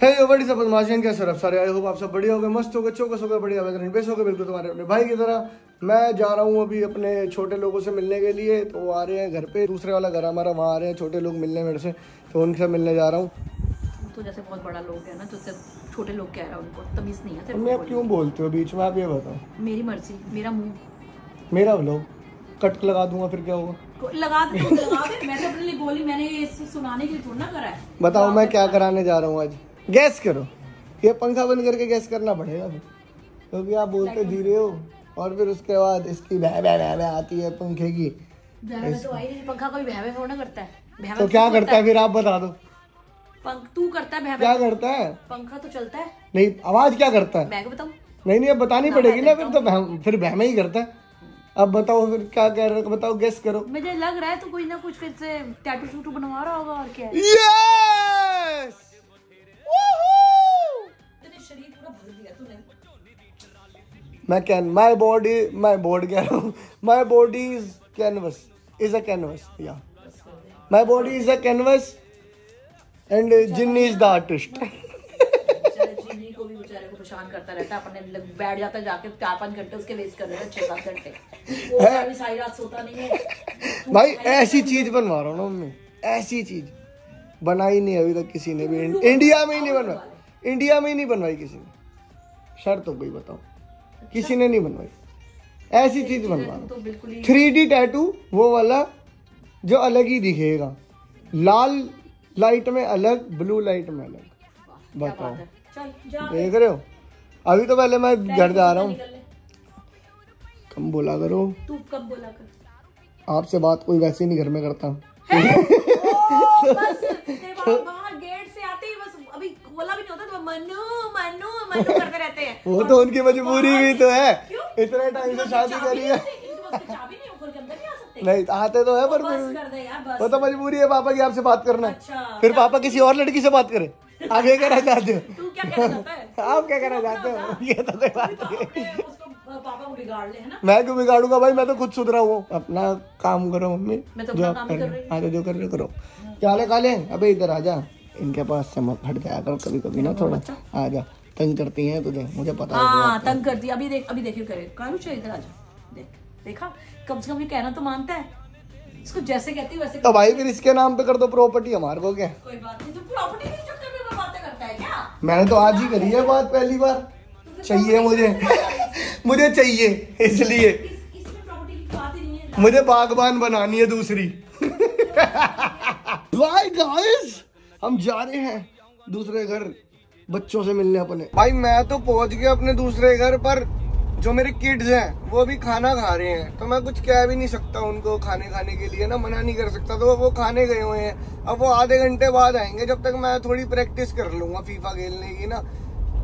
है यो बड़ी सब बदमाशियाँ क्या सर सारे आई होप आप सब बढ़िया हो गए मस्त हो गए चौकस हो गए बढ़िया हो गए बेस हो गए बिल्कुल तुम्हारे अपने भाई की तरह। मैं जा रहा हूँ अभी अपने छोटे लोगों से मिलने के लिए तो वो आ रहे हैं घर पे दूसरे वाला घर हमारा वहाँ आ रहे हैं छोटे लोग मिलने मेरे से तो उनसे मिलने जा रहा हूँ। तो जैसे बहुत बड़ा लोग है ना तो छोटे लोग कह रहा है उनको तमीज नहीं है मैं क्यों बोलते हो बीच में आप ये बताओ। मेरी मर्ज़ी मेरा मुँह। मेरा ब्लॉग कट लगा दूँगा फिर क्या होगा? लगा दे लगा दे मैं तो अपने लिए बोली मैंने सुनाने के लिए थोड़ा ना करा है। बताओ मैं क्या कराने जा रहा हूँ आज? गैस करो। ये पंखा बंद करके गैस करना पड़ेगा फिर। क्योंकि आप बोलते धीरे हो और फिर उसके बाद इसकी बह बह बह बह आती है पंखे की। तो आई पंखा कोई बहवे थोड़ा ना करता है। तो क्या करता है फिर आप बता दो। पंख तू करता है क्या करता है? पंखा तो चलता है। नहीं आवाज़ क्या करता है? मैं बताऊँ? नहीं नहीं अब बतानी पड़ेगी ना फिर तो फिर बहमा ही करता है। अब बताओ फिर क्या कह रहे बताओ गेस करो। मुझे लग रहा है तो कोई ना कुछ फिर से टैटू शूटू बनवा रहा होगा और क्या है? मैं can my body my body कह रहा हूँ। My body is canvas is a canvas या my body is a canvas and Jinni is the artist बेचारे चीनी को भी बेचारे को परेशान करता रहता अपने बैठ जाता जाके चार पाँच घंटे उसके वेस्ट कर देता सात घंटे। वो बेचारा भी सारी रात सोता नहीं है। भाई ऐसी चीज़ बनवा रहा हूँ ना मम्मी ऐसी चीज़। बनाई नहीं अभी तक किसी ने भी। इंडिया में ही नहीं बनवाई। इंडिया में ही नहीं बनवाई किसी ने। शर्त हो गई बताओ। किसी ने नहीं बनवाई। ऐसी चीज़ बनवा तो थ्री डी टैटू वो वाला जो अलग ही दिखेगा। लाल लाइट में अलग ब्लू लाइट में अलग। बताओ। देख रहे हो? अभी तो पहले मैं घर जा रहा हूँ। कम बोला करो। तू कब बोला कर। आपसे बात कोई वैसे ही नहीं घर में करता ओ, बस तेरे बाहर बाहर गेट से आते ही बस अभी खोला भी नहीं होता तो मनु मनु मनु करते रहते हैं। वो तो उनकी मजबूरी भी तो है? इतने टाइम से शादी करी है। नहीं खोल के अंदर नहीं आ सकते। नहीं आते तो है पर फिर कर दे यार बस। वो तो मजबूरी है पापा की आपसे बात करना। अच्छा फिर पापा किसी और लड़की से बात करे। आप ये कहना चाहते हो? तू आप क्या कहना चाहते हो? ये तो कोई बात नहीं। पापा को बिगाड़ ले ना? मैं क्यों बिगाड़ूँगा भाई? मैं तो खुद सुधरा हूँ। अपना काम करो मम्मी। तो जो आप कर रहे हो। तो जो कर रहे करो। क्या काले? अबे इधर आ जा। इनके पास से मत हट जाया कर कभी कभी ना थोड़ा। आ जा। तंग करती हैं तुझे मुझे पता है हाँ तंग करती अभी देख अभी देखियो करे कालू चल इधर आ जा। देख देखा? कम से कम ये कहना तो मानता है। इसको जैसे कहती वैसे तो भाई फिर इसके नाम पे कर दो प्रॉपर्टी हमारे को क्या? कोई बात नहीं तू प्रॉपर्टी के चक्कर में बातें करता है क्या? मैंने तो आज ही करी है बात पहली बार। चाहिए मुझे। मुझे चाहिए इसलिए। नहीं मुझे बागबान बनानी है दूसरी। भाई गाइस हम जा रहे हैं दूसरे घर बच्चों से मिलने अपने। भाई, मैं तो पहुँच गया अपने दूसरे घर पर। जो मेरे किड्स हैं, वो भी खाना खा रहे हैं। तो मैं कुछ कह भी नहीं सकता उनको खाने खाने के लिए, ना मना नहीं कर सकता। तो वो खाने गए हुए हैं। अब वो आधे घंटे बाद आएँगे, जब तक मैं थोड़ी प्रैक्टिस कर लूँगा फीफा खेलने की, ना।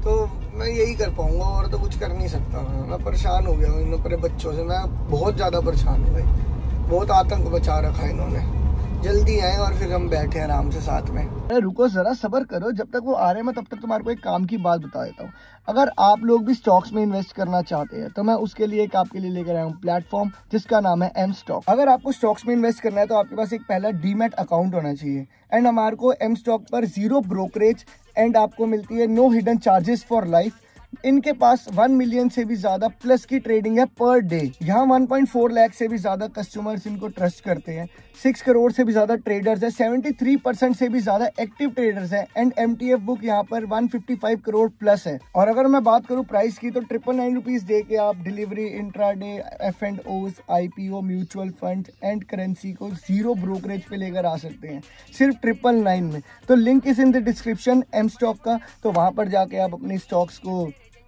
तो मैं यही कर पाऊँगा, और तो कुछ कर नहीं सकता। मैं मैं परेशान हो गया हूँ इन अपने बच्चों से। मैं बहुत ज़्यादा परेशान हूँ भाई। बहुत आतंक बचा रखा है इन्होंने। जल्दी आए और फिर हम बैठे आराम से साथ में। अरे रुको, जरा सबर करो। जब तक वो आ रहे हैं, मैं तब तक तुम्हारे को एक काम की बात बता देता हूँ। अगर आप लोग भी स्टॉक्स में इन्वेस्ट करना चाहते हैं तो मैं उसके लिए एक आपके लिए लेकर आया हूँ प्लेटफॉर्म जिसका नाम है एम स्टॉक अगर आपको स्टॉक्स में इन्वेस्ट करना है तो आपके पास एक पहला डीमेट अकाउंट होना चाहिए। एंड हमारे को एम स्टॉक पर ज़ीरो ब्रोकरेज एंड आपको मिलती है no hidden charges for life इनके पास वन मिलियन से भी ज़्यादा प्लस की ट्रेडिंग है पर डे यहाँ 1.4 लाख से भी ज़्यादा कस्टमर्स इनको ट्रस्ट करते हैं। सिक्स करोड़ से भी ज़्यादा ट्रेडर्स है। 73 परसेंट से भी ज़्यादा एक्टिव ट्रेडर्स है। एंड एमटीएफ बुक यहाँ पर 155 करोड़ प्लस है। और अगर मैं बात करूँ प्राइस की तो ट्रिपल नाइन रुपीज़ दे के आप delivery intraday F and O IPO mutual fund and currency को ज़ीरो ब्रोकरेज पे लेकर आ सकते हैं। सिर्फ़ ट्रिपल नाइन में। तो link is in the description M stock का। तो वहाँ पर जाके आप अपने स्टॉक्स को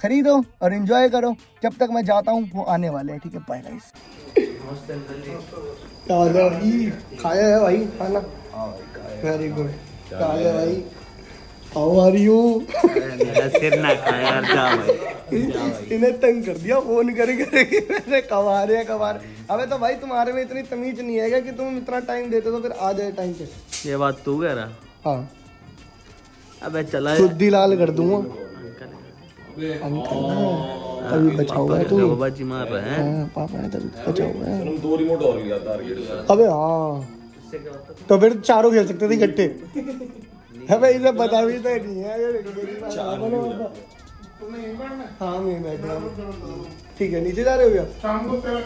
खरीदो और एंजॉय करो। जब तक मैं जाता हूँ वो आने वाले हैं ठीक है? बाय गाइस है खाया है भाई खाना। वेरी गुड क्या हाल है। भाई। हाउ आर यू सिर ना खा यार जा भाई। इन्हें तंग कर दिया फ़ोन करे करे कि मैंने कमा रहे हैं कमा रहे अबे तो भाई तुम्हारे में इतनी तमीज नहीं है क्या कि तुम इतना टाइम देते तो फिर आ जाए टाइम पे? ये बात तू कह रहा? हाँ। अबे चला शुद्धि लाल कर दूँगा। अंकल तभी बचा हुआ है तू बाबा जी मार रहे हैं पापा ने तभी बचा हुआ है दो रिमोट और लिया टारगेट अबे हाँ तो फिर चारों खेल सकते थे इकट्ठे हमें इसे पता भी तो नहीं है है? मैं बैठा ठीक है नीचे जा रहे हो शाम को तेरा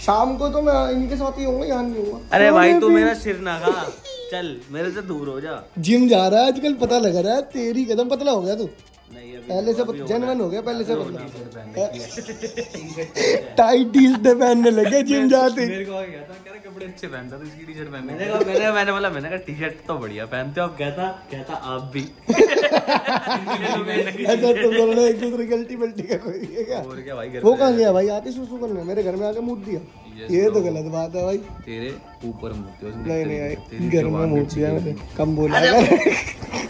शाम को तो मैं इनके साथ ही होऊँगा यहाँ नहीं होऊँगा अरे भाई तू मेरा सिर ना खा चल मेरे से दूर हो जा जिम जा रहा है आजकल पता लग रहा है तेरी कदम पतला हो गया तू पहले से जनवन हो गया। पहले से। टाइट टी शर्ट पहनने लगे जिम जाते। मेरे को गया था कह रहा कपड़े अच्छे पहनता तो इसकी टी शर्ट पहनने मैंने कहा मैंने मैंने बोला मैंने कहा टी शर्ट तो बढ़िया पहनते हो अब कहता कहता आप भी। अच्छा तुम दोनों ने एक दूसरे की अल्टी पल्टी कर रही है क्या? और क्या भाई घर वो पे गया भाई? आती सुसु करने मेरे घर में आके मूत दिया। ये तो गलत बात है भाई। तेरे ऊपर नहीं नहीं घर में जबान दिया। कम बोला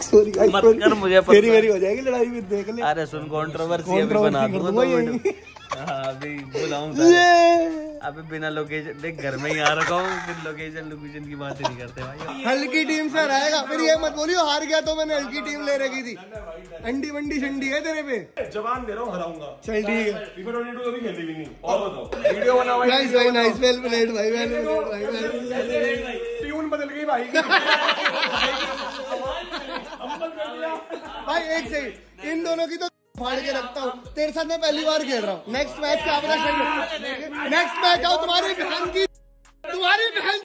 सॉरी मत कर मुझे पता। तेरी मेरी हो जाएगी लड़ाई भी देख ले। अरे सुन कंट्रोवर्सी अभी बना दूँगा दो मिनट हाँ अभी बुलाऊँगा ये। अबे बिना लोकेशन देख घर में ही आ रखा हूँ फिर लोकेशन लोकेशन की बातें नहीं करते भाई। हल्की टीम से रहेगा फिर ये मत बोलियो हार गया तो मैंने हल्की टीम ले रखी थी। अंडी वंडी शंडी है तेरे पे। जवान दे रहा हूँ हराऊँगा। चल ठीक है। फीफा ट्वेंटी टू कभी खेली भी नहीं। और बताओ। वीडियो बना नाइस भाई नाइस वेल प्लेड भाई वेल प्लेड भाई ट्यून बदल गई भाई। भाई एक सेकंड इन दोनों की तो फाड़ के रखता हूँ। तेरे साथ मैं पहली बार खेल रहा हूँ। नेक्स्ट मैच क्या पता नेक्स्ट मैच आओ तुम्हारी बहन की तुम्हारी बहन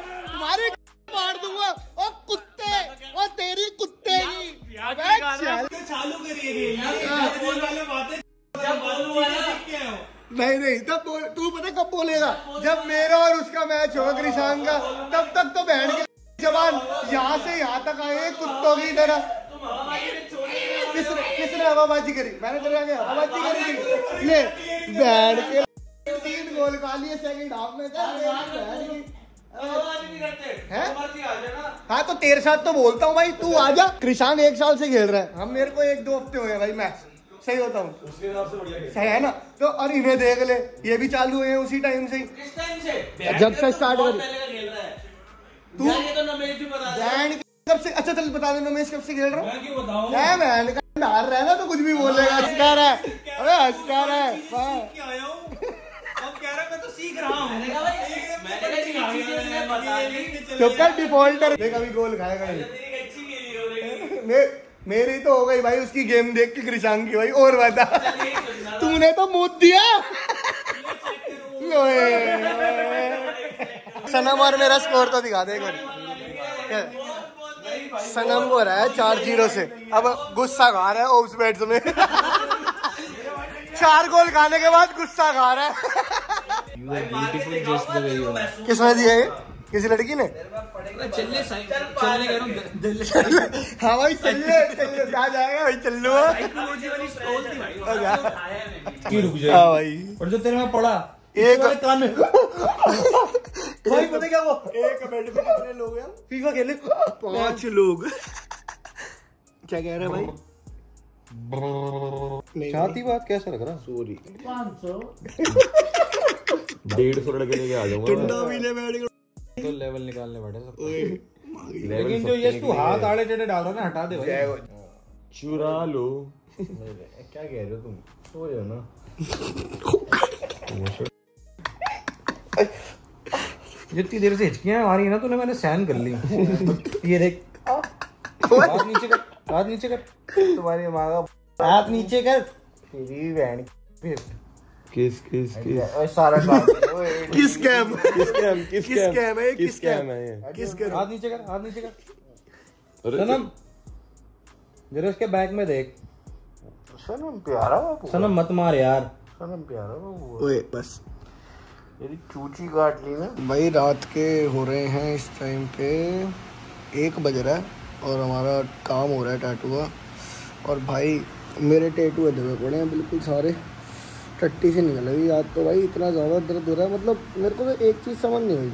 तुम्हारी मार दूँगा। ओ कुत्ते ओ तेरी कुत्ते। की अबे चल। नहीं नहीं तब तू पता कब बोलेगा? जब मेरा और उसका मैच होगा कृषांग का तब तक तो बहन के तक आए कुत्तों की तरह किसने किसने हवाबाजी करी? मैंने तेरे आगे हवाबाजी करी थी। ले बहन के तीन गोल खा लिए सेकंड हाफ़ में। हैं? हाँ तो तेरे साथ तो बोलता हूँ भाई तू आजा कृषांग एक साल से खेल रहा है। हम मेरे को एक दो हफ़्ते हो गए भाई मैच। सही होता हूँ। सही है ना? तो और इन्हें देख ले ये भी चालू हुए उसी टाइम से ही। जब से स्टार्ट करी। तू बैंड कब से अच्छा चल बता दे रमेश कब से खेल रहा हूँ? क्या का हार रहा है ना तो कुछ भी बोलेगा हंसका रहा है। अबे हंसका रहा है वाह। चुप डिफॉल्टर देख अभी गोल खाएगा ये। मे, मेरी तो हो गई भाई उसकी गेम देख के कृषांग की भाई और बता। तूने तो मुद दिया। सनम और मेरा स्कोर तो दिखा दे एक बार। सनम हो रहा है चार ज़ीरो से। अब गुस्सा खा रहा है ओप्स बैट्स में। चार गोल खाने के बाद गुस्सा खा रहा है। किसने दिया ये? किसी लड़की ने? चलने चलने हूँ भाई चल ले चल ले आ जाएगा भाई चल लो हाँ भाई। और जो तेरे में पड़ा एक कान में भाई पता क्या वो एक बेड पे कितने लोग हैं? फीफा खेले। पाँच लोग। क्या कह रहे हैं भाई? छाती बात कैसा लग रहा? सॉरी डेढ़ सौ लड़के लेके आ जाऊँगा भी ले तो लेवल निकालने बैठे लेकिन जो ये तू हाथ आड़े टेढ़े डाल रहा ना हटा दे भाई। चुरा लो। क्या कह रहे हो तुम? सो जाओ ना। जितनी देर से हिचकियाँ आ रही है ना तूने मैंने सहन कर ली। ये देख। हाथ नीचे कर हाथ नीचे कर। तुम्हारी माँ का हाथ नीचे कर। तेरी बहन किस किस किस सारा किस कैम किस कैम किस किस कैम है किस किस कैम कैम है ये। किस कैम हाथ नीचे कर हाथ नीचे कर। सनम। जरा उसके बैग में देख। सनम प्यारा बाबू सनम मत मार यार। सनम प्यारा बाबू ओए बस। तेरी चूची काट ली ना। भाई, रात के हो रहे हैं इस टाइम पे। एक बज रहा है और हमारा काम हो रहा है टैटू का। और भाई, मेरे टैटू दबे पड़े हैं बिल्कुल सारे। टट्टी से निकल गई याद तो भाई, इतना ज़्यादा दर्द हो रहा है। मतलब मेरे को तो एक चीज़ समझ नहीं हुई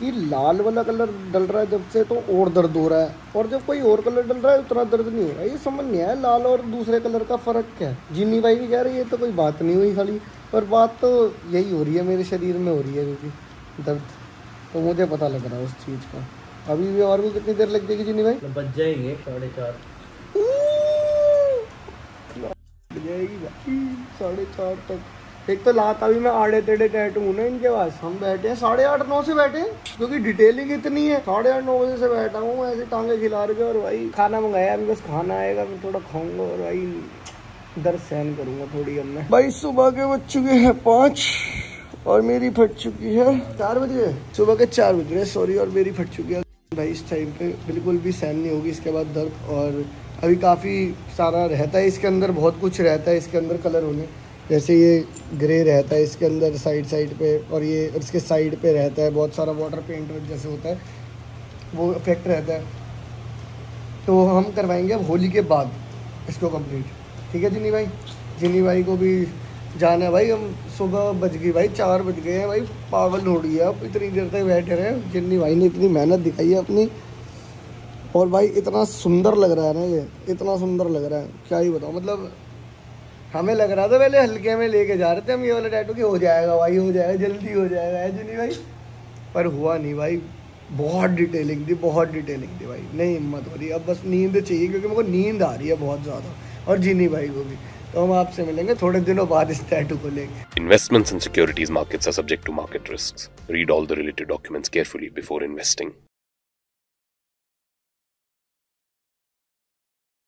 कि लाल वाला कलर डल रहा है जब से तो और दर्द हो रहा है। और जब कोई और कलर डल रहा है उतना दर्द नहीं हो रहा। है ये समझ नहीं आया लाल और दूसरे कलर का फ़र्क क्या है? जिन्नी भाई भी कह रही है तो कोई बात नहीं हुई खाली पर बात तो यही हो रही है मेरे शरीर में हो रही है क्योंकि दर्द। तो मुझे पता लग रहा है उस चीज़ का। अभी भी और भी कितनी देर लग जाएगी जिन्नी भाई? बच जाएँगे साढ़े चार। जाएगी साढ़े चार तक। एक तो लाता भी मैं आड़े टेढ़े टैटू हूँ ना इनके पास। हम बैठे हैं, साढ़े आठ, नौ से बैठे क्योंकि डिटेलिंग इतनी है। साढ़े आठ, नौ बजे से बैठा हूँ ऐसे टांगे खिला रहे और भाई खाना मंगाया अभी बस खाना आएगा, मैं थोड़ा खाऊँगा और भाई दर्द सहन करूँगा थोड़ी अब मैं। भाई सुबह के बज चुके हैं पाँच और मेरी फट चुकी है चार बजे सुबह के चार बज गए सॉरी और मेरी फट चुकी है। भाई इस टाइम पे बिल्कुल भी सहन नहीं होगी, इसके बाद दर्द और अभी काफ़ी सारा रहता है इसके अंदर, बहुत कुछ रहता है इसके अंदर कलर होने। जैसे ये ग्रे रहता है, इसके अंदर साइड साइड पे और ये इसके साइड पे रहता है, बहुत सारा वाटर पेंट जैसे होता है, वो इफ़ेक्ट रहता है। तो हम करवाएँगे अब होली के बाद इसको कंप्लीट ठीक है जिनी भाई? जिनी भाई को भी जाना है भाई, हम सुबह बज गई भाई, चार बज गए हैं भाई, पागल हो रही है अब, इतनी देर तक बैठे रहे जिन्नी भाई ने इतनी मेहनत दिखाई है अपनी। और भाई इतना सुंदर लग रहा है ना ये, इतना सुंदर लग रहा है, क्या ही बताओ मतलब हमें लग रहा था पहले हल्के में लेके जा रहे थे हम, ये वाला टैटू कि हो जाएगा भाई, हो जाएगा, जल्दी हो जाएगा, है जिनी भाई? पर हुआ नहीं भाई, बहुत डिटेलिंग थी, बहुत डिटेलिंग थी भाई। नहीं, हिम्मत हो रही अब बस नींद चाहिए, क्योंकि मेरे को नींद आ रही है बहुत ज़्यादा, और जिनी भाई को भी। तो हम आपसे मिलेंगे थोड़े दिनों बाद इस टैटू को लेके। Investments in securities markets are subject to market risks. Read all the related documents carefully before investing.